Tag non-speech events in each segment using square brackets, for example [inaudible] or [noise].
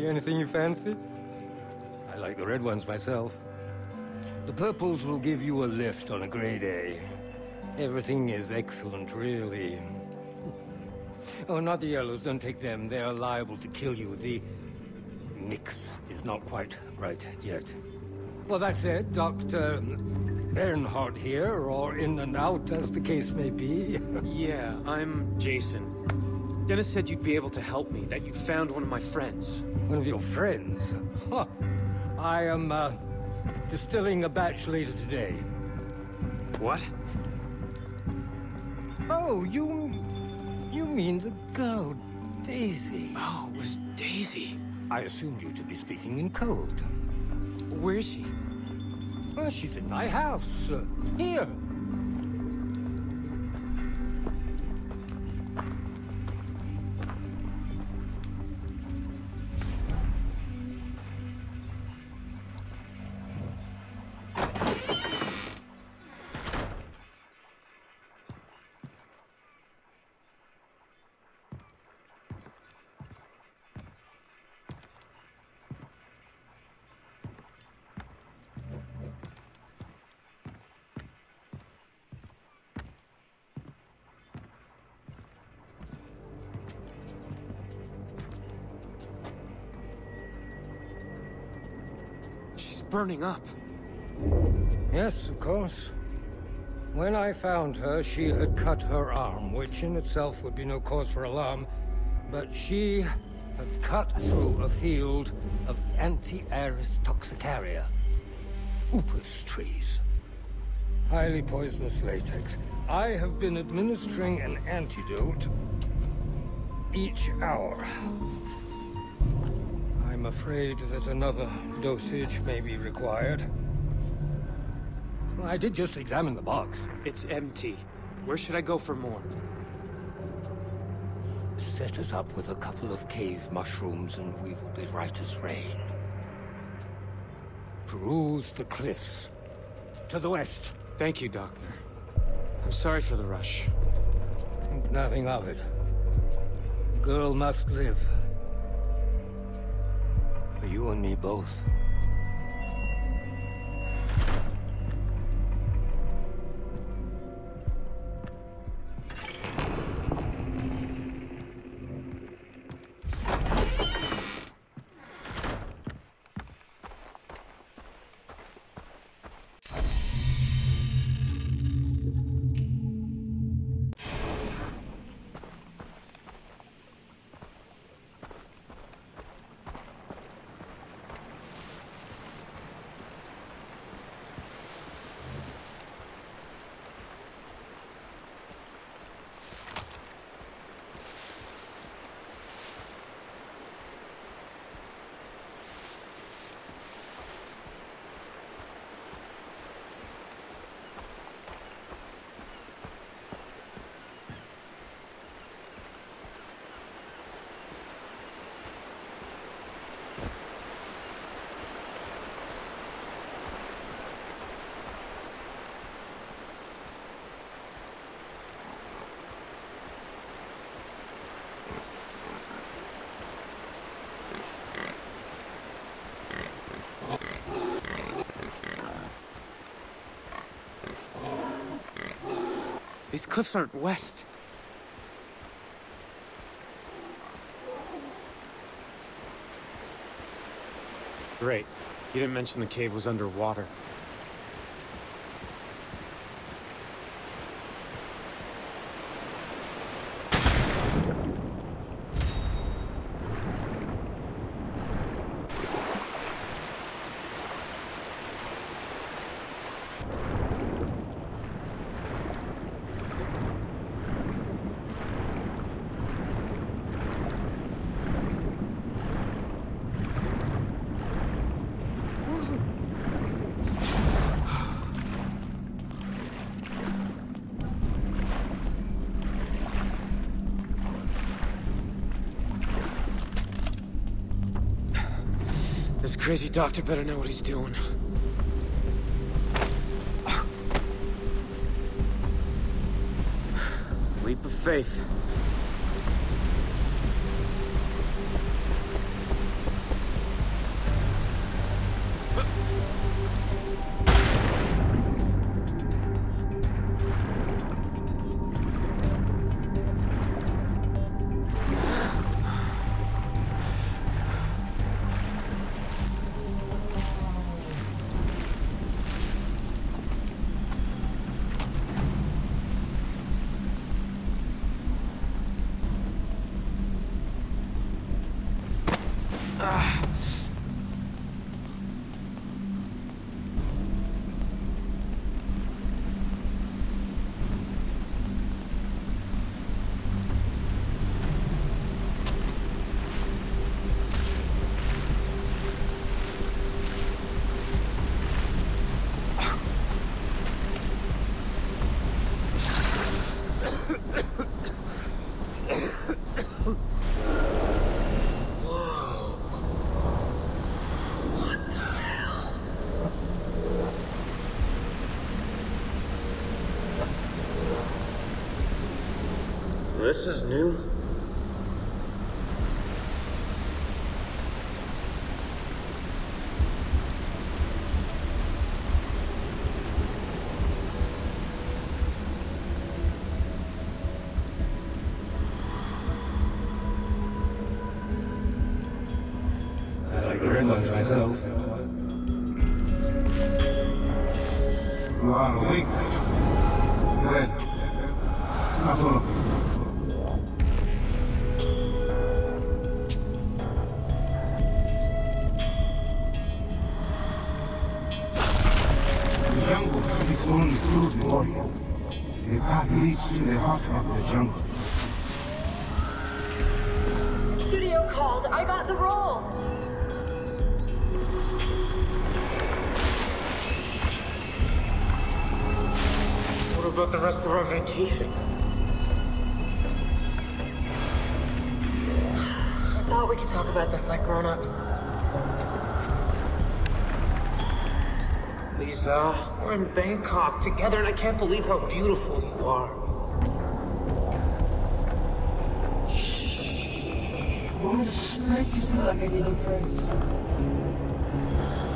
See anything you fancy? I like the red ones myself. The purples will give you a lift on a grey day. Everything is excellent, really. Oh, not the yellows. Don't take them. They are liable to kill you. The mix is not quite right yet. Well, that's it. Dr. Earnhardt here, or in and out, as the case may be. [laughs] yeah, I'm Jason. Dennis said you'd be able to help me, that you found one of my friends. One of your friends? Huh. I am, uh, distilling a batch later today. What? Oh, you... you mean the girl, Daisy. Oh, it was Daisy. I assumed you to be speaking in code. Where is she? Well, she's in my house. Uh, here. Burning up. Yes, of course. When I found her, she had cut her arm, which in itself would be no cause for alarm, but she had cut through a field of Antiaris toxicaria, upas trees. Highly poisonous latex. I have been administering an antidote each hour. I'm afraid that another dosage may be required. Well, I did just examine the box. It's empty. Where should I go for more? Set us up with a couple of cave mushrooms and we will be right as rain. Peruse the cliffs. To the west. Thank you, Doctor. I'm sorry for the rush. Think nothing of it. The girl must live. For you and me both. These cliffs aren't west. Great. You didn't mention the cave was underwater. Crazy doctor better know what he's doing. Leap of faith. This is new. About the rest of our vacation? I thought we could talk about this like grown-ups. Lisa, we're in Bangkok together and I can't believe how beautiful you are.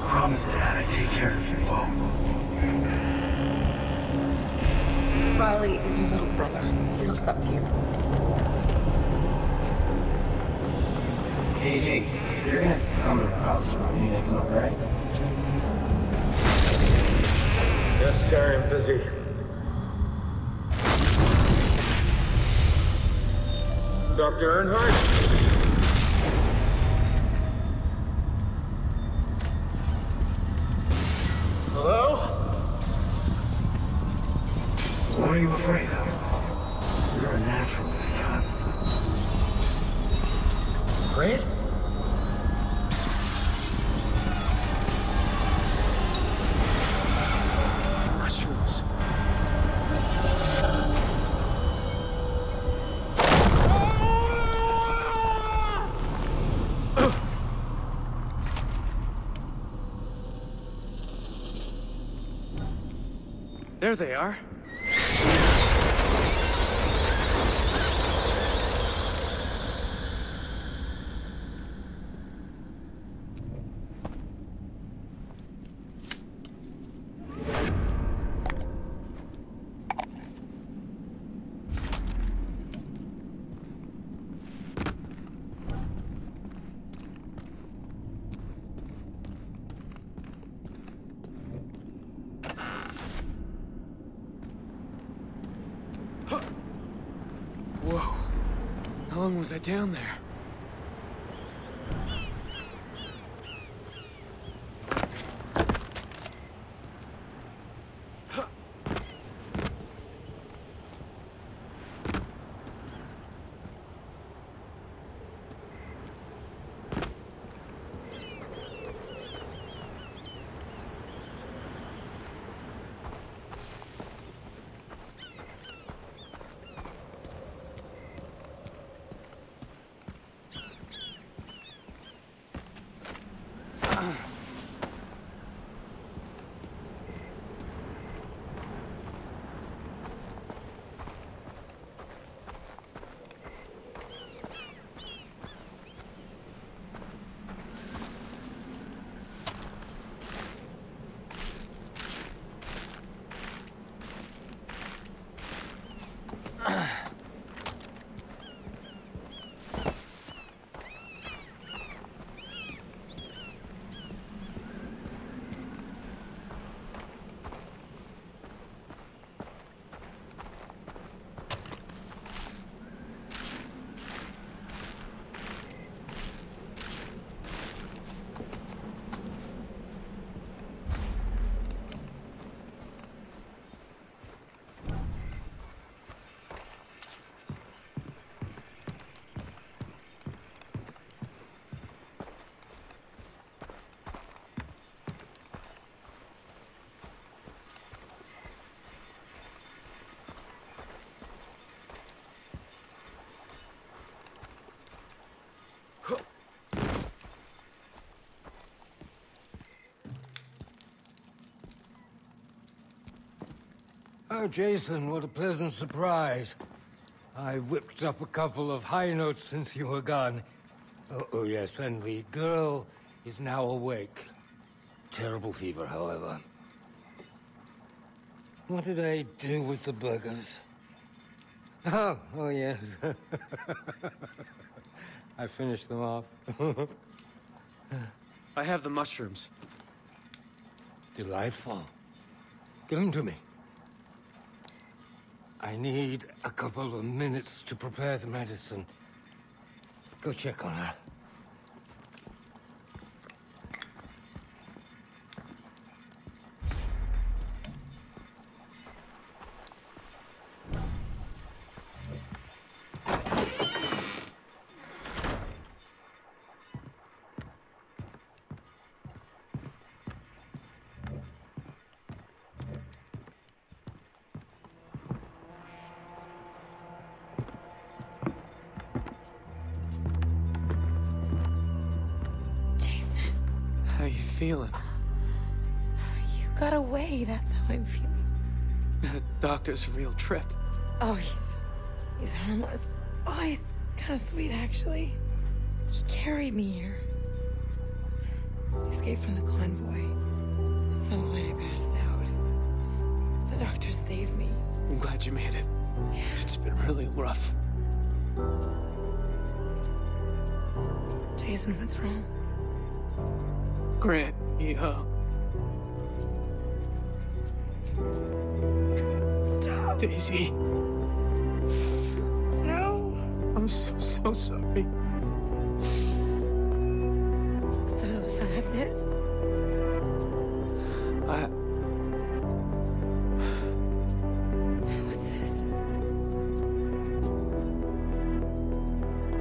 Promise Dad I take care of you both. Riley is your little brother. He looks up to you. Hey, Jake, you're gonna come to the house for me, that's not right. Yes, sir, I'm busy. Dr. Earnhardt? What are you afraid of? You're a natural, John. Great. Mushrooms. There they are. Whoa. How long was I down there? Oh, Jason, what a pleasant surprise. I whipped up a couple of high notes since you were gone. Oh, oh yes, and the girl is now awake. Terrible fever, however. What did I do with the burgers? Oh, oh yes. [laughs] I finished them off. [laughs] I have the mushrooms. Delightful. Give them to me. I need a couple of minutes to prepare the medicine. Go check on her. Feeling? You got away, that's how I'm feeling. The doctor's a real trip. Oh, he's. he's harmless. Oh, he's kind of sweet, actually. He carried me here. I escaped from the convoy. At some point, I passed out. The doctor saved me. I'm glad you made it. It's been really rough. Jason, what's wrong? Grant, he, uh, Stop! Daisy, No! I'm so, so sorry. So, so that's it? I, What's this?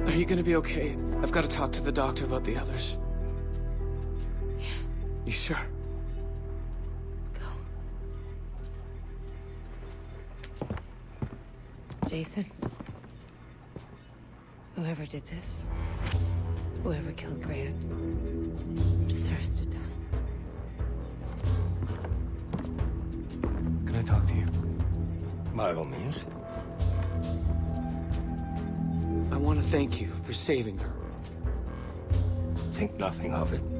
are you gonna be okay? I've got to talk to the doctor about the others. You sure? Go. Jason. Whoever did this, whoever killed Grant, deserves to die. Can I talk to you? By all means. I want to thank you for saving her. Think nothing of it.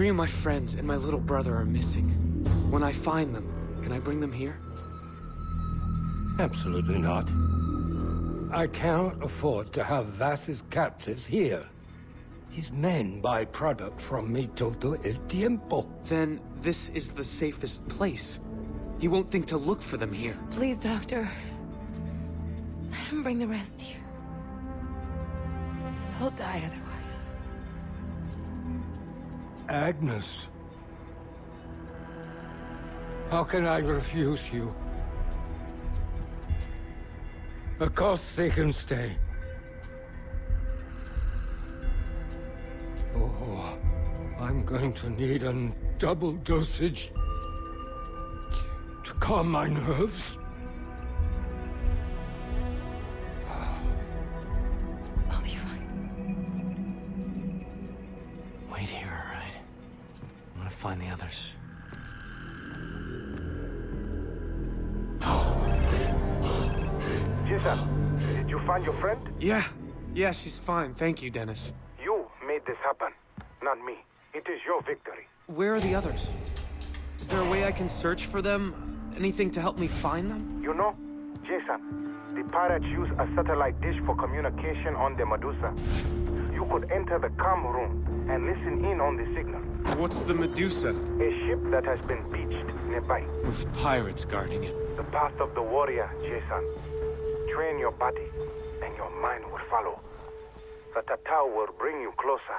Three of my friends and my little brother are missing. When I find them, can I bring them here? Absolutely not. I cannot afford to have Vaas's captives here. His men buy product from me todo el tiempo. Then this is the safest place. He won't think to look for them here. Please, Doctor. Let him bring the rest here. They'll die otherwise. Agnes. How can I refuse you? Of course they can stay. Oh, I'm going to need a double dosage to calm my nerves. Did you find your friend? Yeah, yeah, she's fine. Thank you, Dennis. You made this happen, not me. It is your victory. Where are the others? Is there a way I can search for them? Anything to help me find them? You know, Jason, the pirates use a satellite dish for communication on the Medusa. You could enter the com room and listen in on the signal. What's the Medusa? A ship that has been beached nearby. With pirates guarding it. The path of the warrior, Jason. Train your body, and your mind will follow. The Tatau will bring you closer.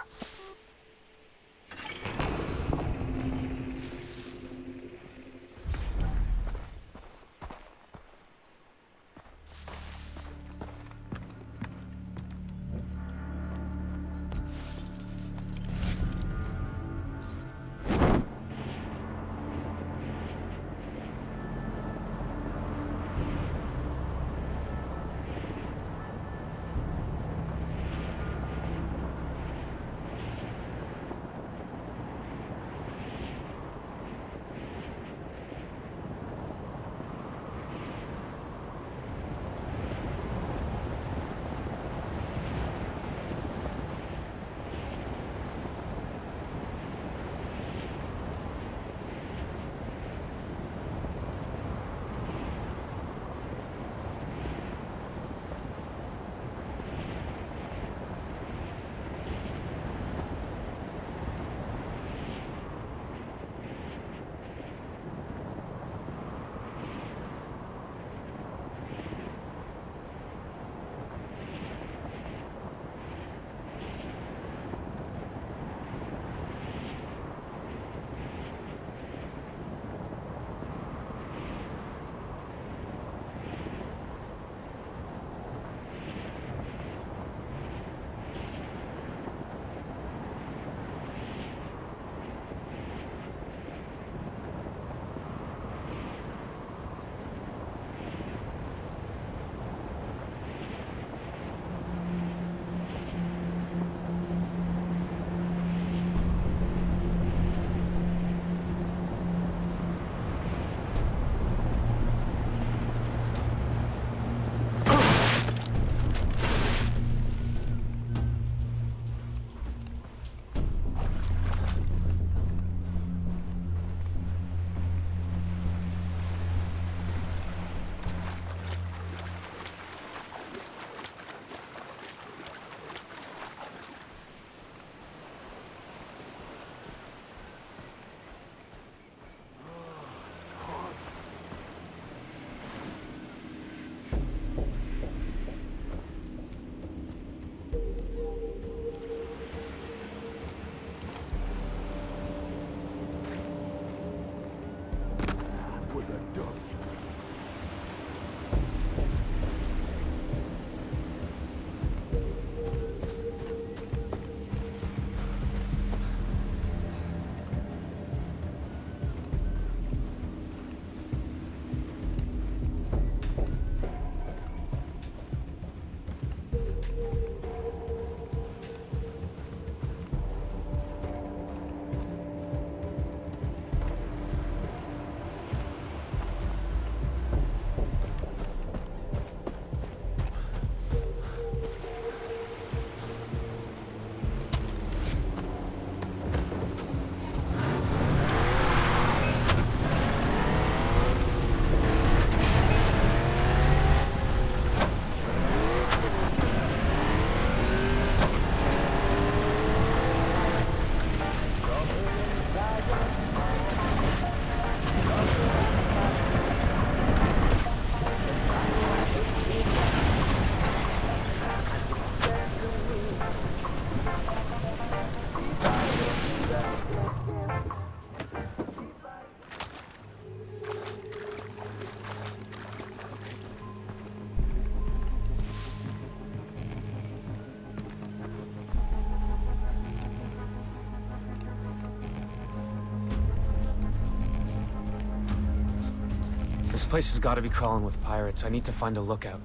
Place has got to be crawling with pirates. I need to find a lookout.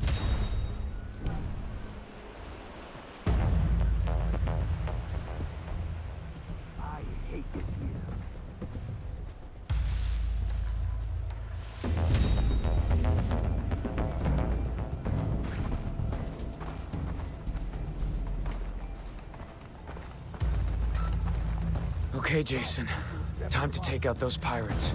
Okay, Jason. Time to take out those pirates.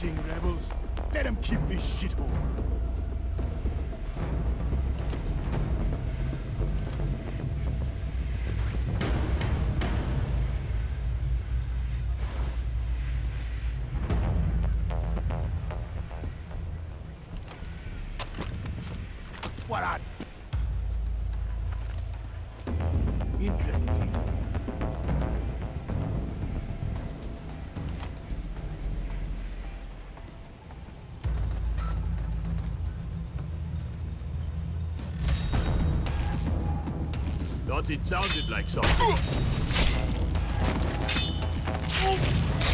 Fucking rebels. Let them keep this shithole. Thought it sounded like something. Oh.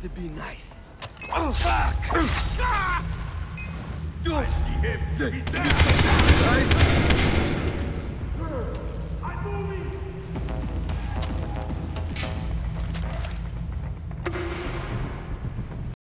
That'd be nice. Oh fuck! Ah! I see him. He's there.